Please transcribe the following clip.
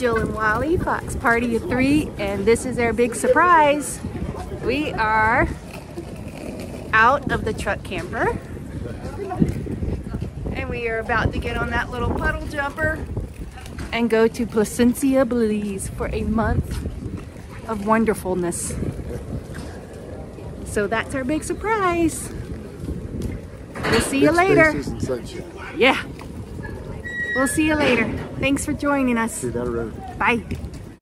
Jill and Wally, Fox Party of Three, and this is our big surprise. We are out of the truck camper. And we are about to get on that little puddle jumper and go to Placencia, Belize for a month of wonderfulness. So that's our big surprise. We'll see you later. Yeah. We'll see you later. Thanks for joining us. See that road. Bye.